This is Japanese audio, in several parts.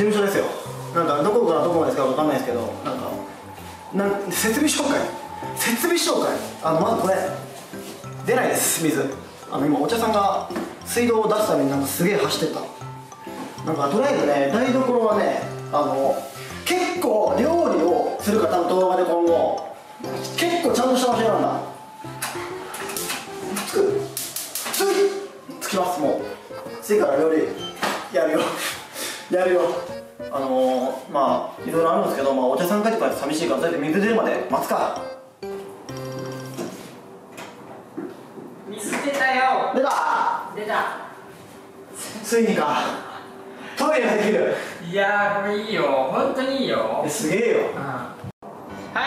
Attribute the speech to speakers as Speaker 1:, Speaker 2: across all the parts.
Speaker 1: 事務所ですよ。なんかどこからどこまでですかわかんないですけどなんかなん設備紹介。設備紹介。あのまずこれ。出ないです水。あの今お茶さんが水道を出すためになんかすげえ走ってた。なんかとりあえずね台所はねあの結構料理をする方の動画で今後結構ちゃんとした場所なんだ。つく。ついつきますもう。次から料理やるよ。やるよあのー、まあいろいろあるんですけど、まあ、お茶さん帰ってこないと寂しいからとりあえず水出るまで待つか。
Speaker 2: 水出たよ。
Speaker 1: 出た。
Speaker 2: 出た。
Speaker 1: ついにか。トイレができる。
Speaker 2: いやーこれいいよ。本当にいいよ。
Speaker 1: えすげえよ。
Speaker 2: うん。は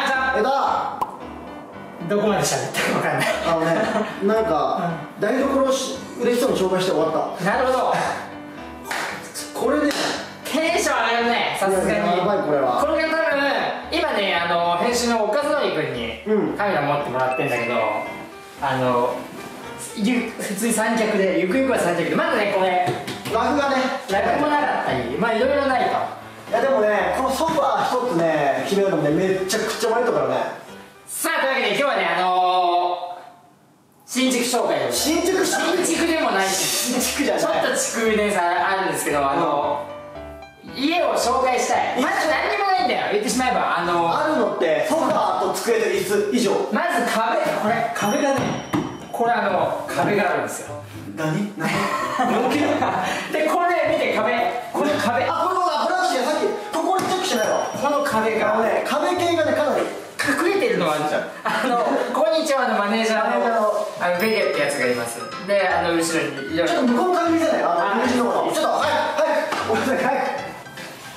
Speaker 2: いじゃ
Speaker 1: 出た。
Speaker 2: あどこまで喋ったか分かんない。
Speaker 1: あのねなんか台所し嬉しそうに紹介して終わっ
Speaker 2: なるほど。
Speaker 1: たこれね
Speaker 2: テンション上がるねさすがに。
Speaker 1: いややばいこれは。
Speaker 2: これが多分今ねあの編集の岡津典君に
Speaker 1: うん。
Speaker 2: カメラ持ってもらってんだけど、あのゆ普通に三脚でゆくゆくは三脚でまずねこれ
Speaker 1: ラグがね。
Speaker 2: ラグもなかったりまあいろいろないと。
Speaker 1: いやでもねこのソファー一つね決めるのもねめっちゃくちゃ迷ったからね。
Speaker 2: さあというわけで今日はねあのー、新築紹介です。
Speaker 1: 新築
Speaker 2: 新築でもないし
Speaker 1: 新築じゃない。
Speaker 2: ちょっと築年差あるんですけどあの家を紹介したい。まず何にもないんだよ。言ってしまえば。あの
Speaker 1: あるのってソファーと机と椅子。以上。
Speaker 2: まず壁。これ壁がね。これあの壁があるんですよ。
Speaker 1: 何？何？
Speaker 2: でこれ見て壁。この壁。
Speaker 1: あこれはこれは私さっきここにチェックしてないわ。
Speaker 2: この壁が
Speaker 1: ね壁系がねかなり。
Speaker 2: 隠れてるのはあのこんにちはのマネージャーのあのベゲってやつがいます。であの後ろに
Speaker 1: ちょっと向こうの壁見せない？あ
Speaker 2: あ
Speaker 1: のちょっと早く早く。ごめんなさい早く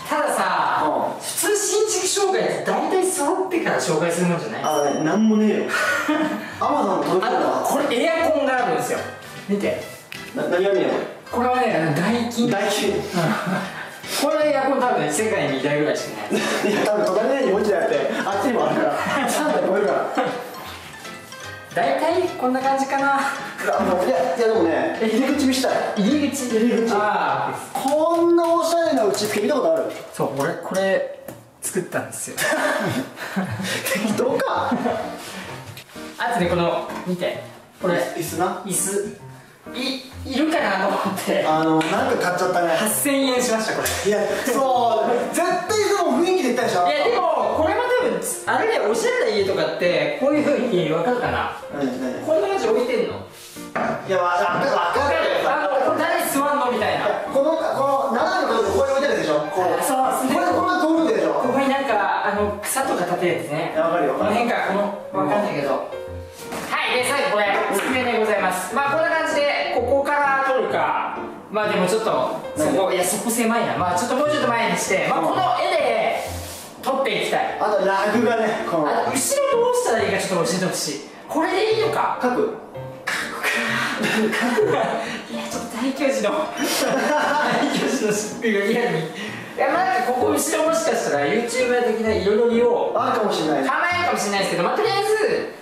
Speaker 2: たださ、
Speaker 1: うん。
Speaker 2: 普通新築紹介って大体揃ってから紹介するもんじゃない？
Speaker 1: あのねなんもねえよ。アマゾンの届けた
Speaker 2: これエアコンがあるんですよ。見て。
Speaker 1: な何が見える
Speaker 2: これはねダイキ
Speaker 1: 金
Speaker 2: これのエアコン多分ね世界に2台ぐらいしかない。
Speaker 1: いや多分隣の家に置いてなくてあっちにもあるから。3台超えるから
Speaker 2: 大体こんな感じかな。
Speaker 1: いやいやでもね入り口見したい。
Speaker 2: 入り口。
Speaker 1: 入り口。
Speaker 2: ああ
Speaker 1: こんなおしゃれな打ち付け見たことある？
Speaker 2: そう俺これ作ったんですよ。
Speaker 1: 適当か。
Speaker 2: あとねこの見て。これ
Speaker 1: 椅子な？
Speaker 2: 椅子いいるかなと思って。
Speaker 1: あのなんか買っちゃったね。
Speaker 2: 8000円しましたこれ。
Speaker 1: いやそう。絶対でも雰囲気で言ったでしょ。
Speaker 2: いやでもこれも多分あれねおしゃれな家とかってこういうふうに分かるかな。こんな感じで置いてんの？
Speaker 1: いやわかるわかる。
Speaker 2: あのこれ誰座んのみたいな。
Speaker 1: このこの斜めのとここに置いてるでしょ。こう。
Speaker 2: そうですね。
Speaker 1: これこんな通るでしょ。
Speaker 2: ここになんかあの草とか立てるやつね
Speaker 1: わかるよ
Speaker 2: この辺かこの分かんないけど。はいで最後これ。机でございます。まあまあでもちょっとそこいやそこ狭いな。まあちょっともうちょっと前にしてまあこの絵で撮っていきたい。
Speaker 1: あとラグがね
Speaker 2: 後ろどうしたらいいかちょっと教えてほしい。これでいいのか？
Speaker 1: 書く。
Speaker 2: いやちょっと大教授の大教授の疾病がリアルに。いやまあなんかここ後ろもしかしたら YouTuber 的な彩りを
Speaker 1: あるかもしれない。
Speaker 2: 構えるかもしれないですけど、まあ、とりあえず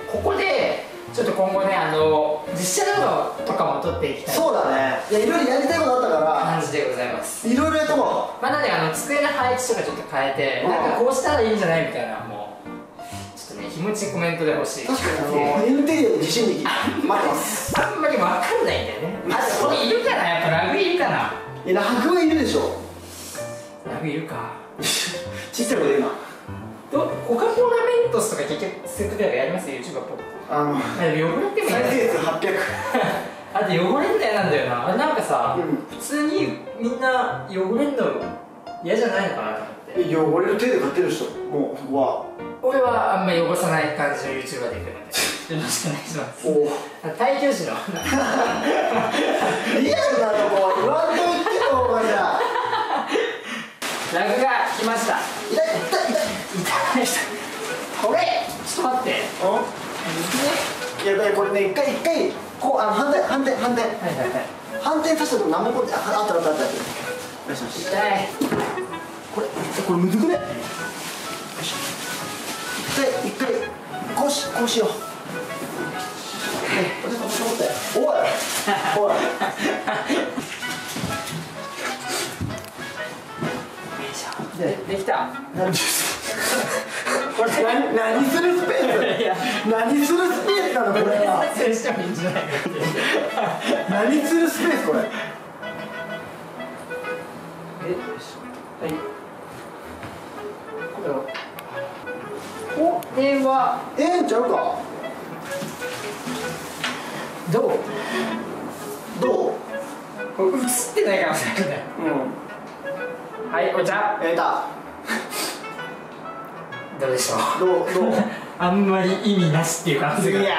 Speaker 2: 画とかも撮っていきたい。
Speaker 1: そうだね。いやいろいろやりたいことあったか
Speaker 2: 感じでございます。
Speaker 1: らいろいろやっとこ
Speaker 2: まあなんであの机の配置とかちょっと変えて
Speaker 1: うん。
Speaker 2: なんかこうしたらいいんじゃないみたいなもうちょっとね気持ちコメントで欲しい。
Speaker 1: う確かに。あ のインテリアで自信力待ってます。
Speaker 2: あんまり分かんないんだよね。あとこれいるかな？やっぱラグいるかな？い
Speaker 1: やラグはいるでしょ。
Speaker 2: ラグいるか。
Speaker 1: ちっちゃい声で今
Speaker 2: どコカ・コーラメントスとか結局セットでやります？YouTuber っぽく。
Speaker 1: あの
Speaker 2: 汚れても嫌だ
Speaker 1: 再生数800
Speaker 2: あと汚れみたいなんだよな。あれなんかさ、
Speaker 1: うん。
Speaker 2: 普通にみんな汚れんの嫌じゃないのかなと思って。
Speaker 1: 汚れる手で買ってる人？もうそこは。
Speaker 2: 俺はあんまり汚さない感じの YouTuber でいくので。よろしくお願いします。
Speaker 1: お。
Speaker 2: 大教師の。
Speaker 1: リアルなとこ言わんといてよお前じゃ
Speaker 2: ラグが来ました。
Speaker 1: 痛い痛い痛い。
Speaker 2: 痛い。これ。ちょっと待って。
Speaker 1: いやだからこれね一回一回あの反対反対反対反転させたと何もこうああったあったあったあった。よしよしこれえこれむずくね？よし一回一回。こうしこうしよう。ねおいお いで
Speaker 2: でできた。
Speaker 1: 何 これ何何するスペース？何するスペースなのこれは。何するスペースこれ？
Speaker 2: えはい。これは。
Speaker 1: ええんちゃうか。
Speaker 2: どう？
Speaker 1: どう？
Speaker 2: これ映ってないかもしれない
Speaker 1: うん。
Speaker 2: はいお茶。
Speaker 1: ええた
Speaker 2: どうでしょう。
Speaker 1: どうどう？
Speaker 2: あんまり意味なしっていう感じが。
Speaker 1: いや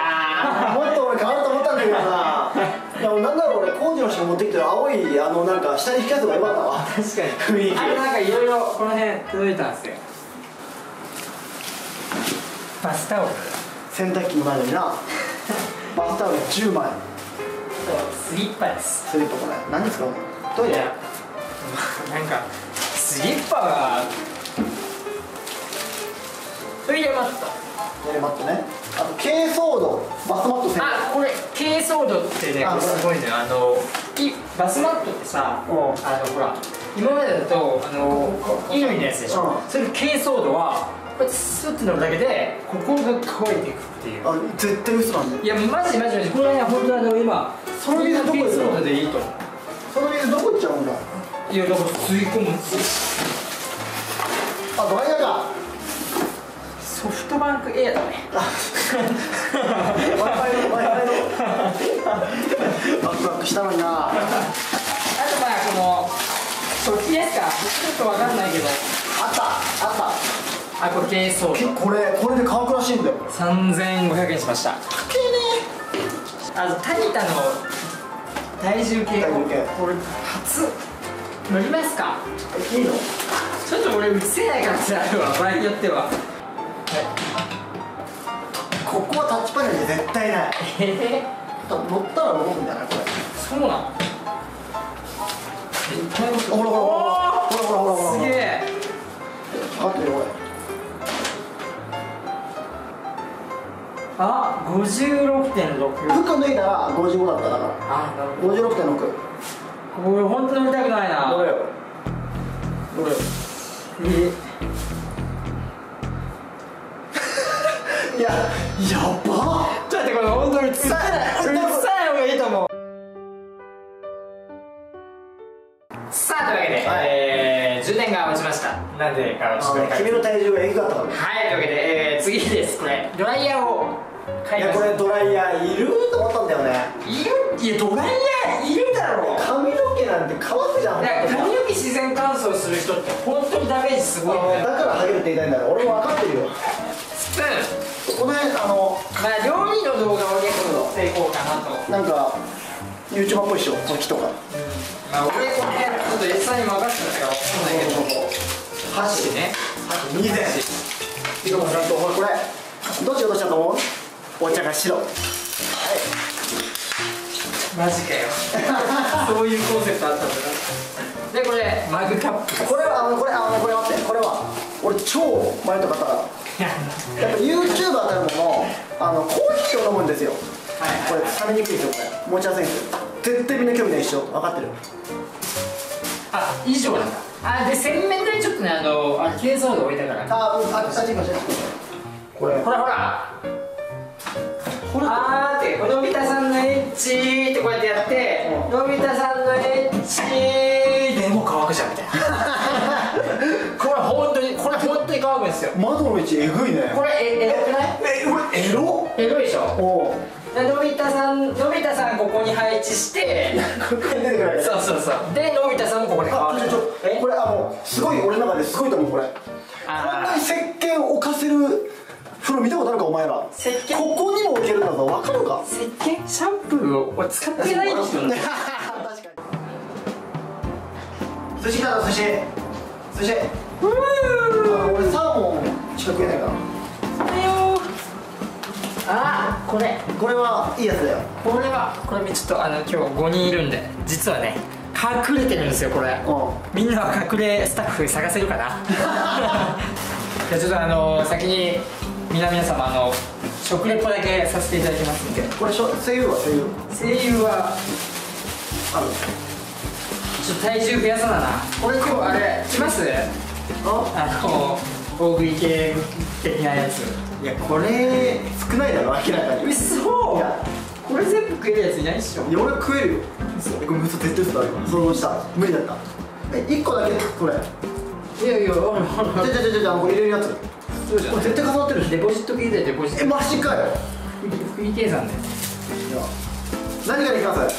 Speaker 1: ーもっと俺変わると思ったんだけどさいやなんだろう俺工事の人が持ってきてる青いあのなんか下に引くやつがよかったわ。
Speaker 2: 確かに。
Speaker 1: 雰囲気。
Speaker 2: あれなんかいろいろこの辺届いたんですよ。バスタオル。
Speaker 1: 洗濯機の前にな。バスタオル10枚。
Speaker 2: スリッパです。
Speaker 1: スリッパこれ何ですかトイレ？
Speaker 2: なんかスリッパはトイレマット
Speaker 1: トイレマットね。あと珪藻土バスマット
Speaker 2: あこれ珪藻土ってねすごいね。あのいバスマットってさあ
Speaker 1: うん。
Speaker 2: のほら今までだとあの衣類のやつでしょ、
Speaker 1: うん。
Speaker 2: それ珪藻土はこうやってスッて乗るだけでここが乾いていくっていう。
Speaker 1: あ絶対嘘なんで
Speaker 2: いやマジマジマジ。これね本当あの今
Speaker 1: その水どこ行くの？
Speaker 2: 珪藻土でいいと思う。
Speaker 1: その水どこ行っちゃうんだ。
Speaker 2: いやだから吸い込む。
Speaker 1: あドライヤーか
Speaker 2: トバンクエアだね。
Speaker 1: ックバックしたのにな。
Speaker 2: あとまあこの食器ですか。ちょっとわかんないけど。
Speaker 1: あったあっ
Speaker 2: あこれ
Speaker 1: これこれで乾くらしいんだよ。
Speaker 2: 3500円しました。あのタニタの体重計。
Speaker 1: 体重計。
Speaker 2: これ初。乗りますか？
Speaker 1: いいの？
Speaker 2: ちょっと俺映せない可能性あるわ。場合によっては
Speaker 1: ここはタッチパネルで絶対ない。
Speaker 2: ええ
Speaker 1: 多分乗ったら動くんじゃないこれ。
Speaker 2: そうなの。絶対
Speaker 1: ほらほらほらほらほらほらほら。
Speaker 2: すげえ。
Speaker 1: ってるよ
Speaker 2: あ56.6
Speaker 1: これ服脱いだら55だっただか
Speaker 2: あなる
Speaker 1: ら56.6
Speaker 2: ほどこれ本当に乗りたくないな。
Speaker 1: どれよ。どれよ。
Speaker 2: え
Speaker 1: いややば
Speaker 2: ちょっと待ってこれ本当に映さない映さない方がいいと思う。さあというわけで、
Speaker 1: はい。
Speaker 2: えー充電が落ちました。なんでかちょっと
Speaker 1: 君の体重がエグかったから
Speaker 2: はいというわけで、えー次です。これドライヤーを買
Speaker 1: いや
Speaker 2: いました
Speaker 1: これドライヤーいる？と思ったんだよね。
Speaker 2: いる？いやドライヤーいるだろう。
Speaker 1: 髪の毛なんて乾くじゃん。
Speaker 2: 髪の毛自然乾燥する人って本当にダメージすごいんだ
Speaker 1: からハゲるって言いたいんだよ俺も分かってるよ。
Speaker 2: スプーン
Speaker 1: この辺あの
Speaker 2: まあ料理の動画を結構撮っていこうかなと。
Speaker 1: なんか YouTuber っぽいっしょ？この木とか。
Speaker 2: まあ俺これちょっとんに任せたから分かんないけど箸でね
Speaker 1: 2膳しかもちゃんとこれどっちがどっちだと思う？お茶が白。はい。
Speaker 2: マジかよ。そういうコンセプトあったんだな。でこれマグカップ
Speaker 1: これはあのこれあのこれ待って。これは俺超前と買ったから。やっぱのあのコーヒーを飲むんですよ。
Speaker 2: はい
Speaker 1: これ冷めにくいですよこれ持ちやすいんですよ。絶対みんな興味ない一緒分かってる。
Speaker 2: あ以上なんだ。あで洗面台ちょっとねあのあ珪藻土置いたから。
Speaker 1: あうんああっち行きましょうこれ。
Speaker 2: ほらほら。
Speaker 1: これ。
Speaker 2: あーってこのび太さんのエッチってこうやってやって
Speaker 1: うん。
Speaker 2: のび太さんのエッチでも乾くじゃんみたいな。これ本当にこれ本当に乾くんですよ。
Speaker 1: 窓の位置えぐいね。
Speaker 2: これえエロくない？
Speaker 1: エロ？
Speaker 2: エロいでしょ？のび太さんのび太さんここに配置して
Speaker 1: これ出てくる
Speaker 2: そうそうそう。でのび太さんもここで乾く
Speaker 1: あちょちこれあのすごい俺の中ですごいと思うこれ。こん
Speaker 2: あ
Speaker 1: なに石鹸を置かせる風呂見たことあるかお前ら。
Speaker 2: 石鹸？
Speaker 1: ここにも置けるんだぞ分かるか？
Speaker 2: 石鹸？シャンプーを俺使ってない人なんだ
Speaker 1: 確かに。寿司来たぞ寿司。寿司。
Speaker 2: う
Speaker 1: あ俺サーモンしか食えないから
Speaker 2: あこれ。
Speaker 1: これはいいやつだよ。
Speaker 2: これはこれちょっとあの今日5人いるんで実はね隠れてるんですよこれ。
Speaker 1: う。
Speaker 2: みんなは隠れスタッフ探せるかな？じゃあちょっとあの先に皆々様あの食レポだけさせていただきますんで。
Speaker 1: んこれしょ声優は声優？
Speaker 2: 声優は
Speaker 1: ある
Speaker 2: ちょっと体重増やさなな。これ今日あれ来ます？
Speaker 1: あ？
Speaker 2: あの大食い系的なやつ
Speaker 1: いやこれ少ないだろ明らかに。
Speaker 2: 嘘。
Speaker 1: いや
Speaker 2: これ全部食えるやついないっしょ。
Speaker 1: いや俺食えるよ。えごめん嘘絶対嘘だ今想像した。無理だった。え一個だけこれ。
Speaker 2: いやいや
Speaker 1: じゃじゃじゃじゃこれ入れるやつ。
Speaker 2: そうじゃん
Speaker 1: これ絶対重なってるし
Speaker 2: デポジット系でデポジッ
Speaker 1: え
Speaker 2: ト
Speaker 1: マジかよ。
Speaker 2: 福井計算で
Speaker 1: じゃあ。何からいきます？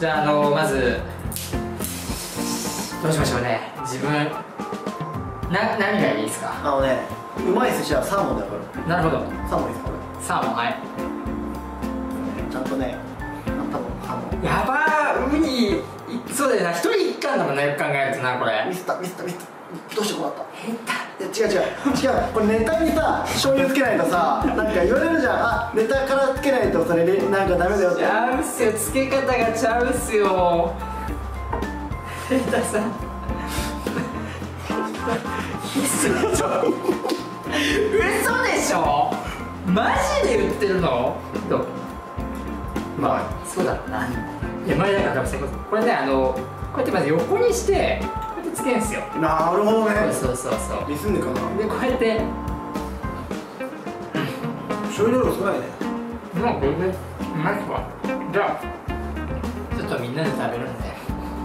Speaker 2: じゃああのまずどうしましょうね。自分な何がいいですか？
Speaker 1: あのねうまい寿司はサーモンだよこれ
Speaker 2: なるほど。
Speaker 1: サーモンいいですか？こ
Speaker 2: サーモンはい。
Speaker 1: れちゃんとね多分あの
Speaker 2: やばーウニいそうだよな。一人一貫だもんなよく考えるとなこれ。
Speaker 1: ミスったミスったミスった。どうしてこうなった？いや違う違う。違う。これネタにさ醤油つけないとさなんか言われるじゃん。あネタからつけないとそれでなんかダメだよって。
Speaker 2: ちゃうっすよ。つけ方がちゃうっすよ。平太さん嘘でしょ？嘘でしょマジで言ってるの？どう。まあそうだろうないや前だから多分これねあのこうやってまず横にしてこうやってつけるんですよ。
Speaker 1: なるほどね。
Speaker 2: そうそうそうそう。
Speaker 1: ミスんでかな？
Speaker 2: でこうやって。
Speaker 1: 醤油量少ないね。
Speaker 2: もうこれでうまいわじゃあちょっとみんなで食べるんで。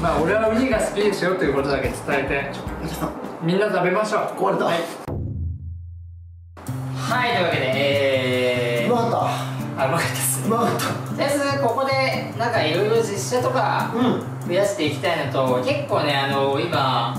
Speaker 2: まあ俺はウニが好きですよということだけ伝えてみんな食べましょう。
Speaker 1: 壊れた。
Speaker 2: はい、はい、というわけでえー、
Speaker 1: うまかっ
Speaker 2: あうまかったです
Speaker 1: たうまかっ
Speaker 2: とりあえずここでなんかいろいろ実写とか
Speaker 1: たうん。
Speaker 2: 増やしていきたいのと結構ねあの今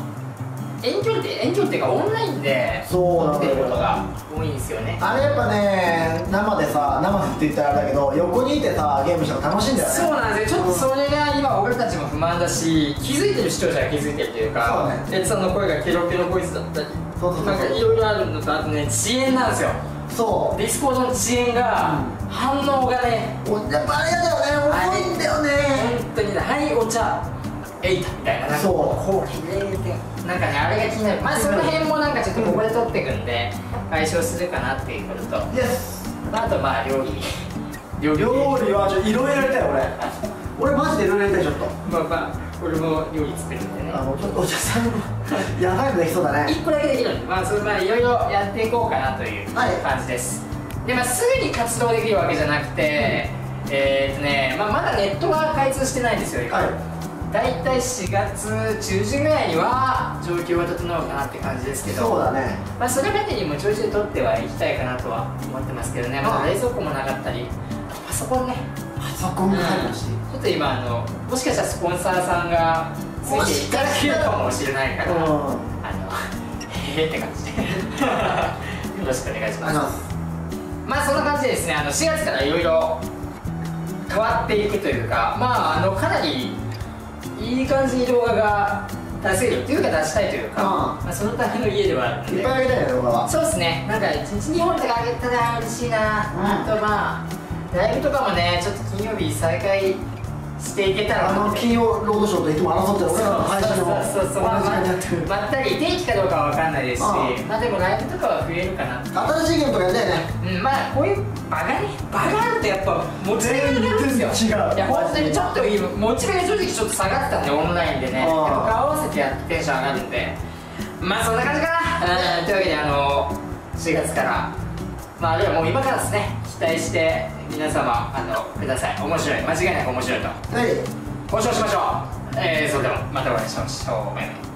Speaker 2: 遠距離で遠距離っていうかオンラインで
Speaker 1: そうなんだよ。
Speaker 2: 撮ってることが多いんですよね。
Speaker 1: あれやっぱね生でさ生でって言ったらあれだけど横にいてさゲームしたら楽しいんだよね。
Speaker 2: そうなんですよ。ちょっとそれが今俺たちも不満だし気づいてる視聴者が気づいてるっていうか哲さんの声がケロケロボイスだったり
Speaker 1: そうそう
Speaker 2: なんかいろいろあるのとあとね遅延なんですよ。
Speaker 1: そう。
Speaker 2: Discord の遅延が、反応がね
Speaker 1: おやっぱあれだよね。遅いんだよね。
Speaker 2: 本当にねはいお茶えいたみたいな。なんか
Speaker 1: そう
Speaker 2: これ入れて。なんかねあれが気になる。まあその辺もなんかちょっとここで撮っていくんで解消するかなっていうこと。と、まあ、あとまあ料理。料理。
Speaker 1: 料理はちょっといろいろやりたい俺。俺マジでいろいろやりたいちょっと。
Speaker 2: まあまあ俺も料理作るんでね。
Speaker 1: あのちょっとお茶さんやばいのできそうだね。
Speaker 2: 一個だけできるんでまあそれまあいろいろやっていこうかなという
Speaker 1: はい
Speaker 2: 感じです、でまあすぐに活動できるわけじゃなくて、えーっとね、まあ、まだネットが開通してないんですよ今、
Speaker 1: はい
Speaker 2: 大体4月中旬ぐらいには状況が整うかなって感じですけど。
Speaker 1: そうだね。
Speaker 2: まあ、それまでにもちょいちょい取ってはいきたいかなとは思ってますけどね。まだ冷蔵庫もなかったりパソコンね。
Speaker 1: パソコンも入るし
Speaker 2: ちょっと今あのもしかしたらスポンサーさんがついていただけるかもしれないからあの
Speaker 1: うん。
Speaker 2: へえって感じで。よろしくお願いします。
Speaker 1: あります。
Speaker 2: まあそんな感じでですねあの4月からいろいろ変わっていくというかまああのかなりいい感じに動画が出せるっていうか出したいというか、
Speaker 1: うん。
Speaker 2: まあ、そのための家ではある
Speaker 1: いっぱいあげたいね動画は。
Speaker 2: そうですね。なんか1日2本とかあげたら嬉しいな、
Speaker 1: うん
Speaker 2: あとまあライブとかもねちょっと金曜日再開していけたら
Speaker 1: あの金曜ロードショーといつも争ってる俺らの配信を
Speaker 2: そうそうそう。そうまあまったり定期かどうかは分かんないですし
Speaker 1: うん
Speaker 2: まあでもライブとかは増えるかな。
Speaker 1: 新しいゲームとかやりたいね。
Speaker 2: うんまあこういう場がね場があるとやっぱモチベが上がるんですよ。
Speaker 1: 全然違う。
Speaker 2: いや本当にちょっと今モチベが正直ちょっと下がってたん。でオンラインでね。顔合わせてやってテンション上がるんでまあそんな感じかな、うん、というわけであの4月からまああるいはもう今からですね。期待して皆様あのください。面白い。間違いなく面白いと。
Speaker 1: はい。
Speaker 2: 交渉しましょう。えー、それではまたお会いしましょう。バイバイ